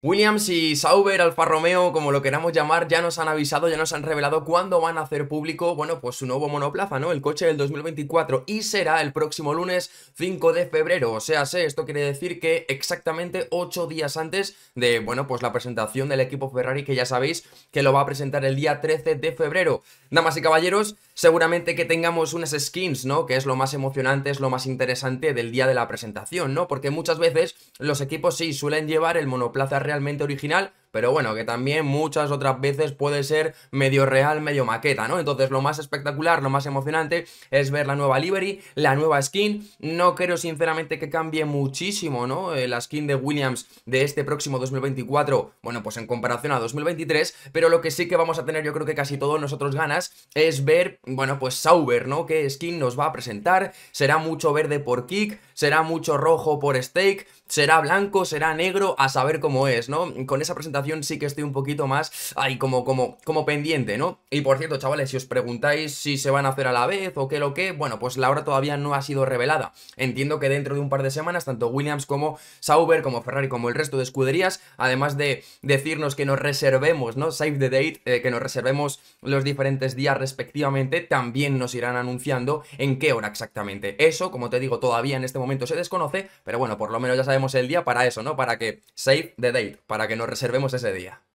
Williams y Sauber, Alfa Romeo, como lo queramos llamar, ya nos han avisado, ya nos han revelado cuándo van a hacer público, bueno, pues su nuevo monoplaza, ¿no? El coche del 2024 y será el próximo lunes 5 de febrero, o sea, sé, esto quiere decir que exactamente 8 días antes de, bueno, pues la presentación del equipo Ferrari, que ya sabéis que lo va a presentar el día 13 de febrero. Damas y caballeros, seguramente que tengamos unas skins, ¿no? Que es lo más emocionante, es lo más interesante del día de la presentación, ¿no? Porque muchas veces los equipos sí suelen llevar el monoplaza realmente original, pero bueno, que también muchas otras veces puede ser medio real, medio maqueta, ¿no? Entonces lo más espectacular, lo más emocionante es ver la nueva livery, la nueva skin, no creo sinceramente que cambie muchísimo, ¿no? Eh, la skin de Williams de este próximo 2024, bueno, pues en comparación a 2023, pero lo que sí que vamos a tener yo creo que casi todos nosotros ganas es ver, bueno, pues Sauber, ¿no? ¿Qué skin nos va a presentar? ¿Será mucho verde por Kick? ¿Será mucho rojo por Stake? ¿Será blanco? ¿Será negro? A saber cómo es, ¿no? Con esa presentación sí que estoy un poquito más ahí como, como, como pendiente, ¿no? Y por cierto, chavales, si os preguntáis si se van a hacer a la vez o qué lo que, bueno, pues la hora todavía no ha sido revelada. Entiendo que dentro de un par de semanas, tanto Williams como Sauber, como Ferrari, como el resto de escuderías, además de decirnos que nos reservemos, ¿no? Save the date, eh, que nos reservemos los diferentes días respectivamente, también nos irán anunciando en qué hora exactamente. Eso, como te digo, todavía en este momento se desconoce, pero bueno, por lo menos ya sabemos el día para eso, ¿no? Para que save the date, para que nos reservemos ese día.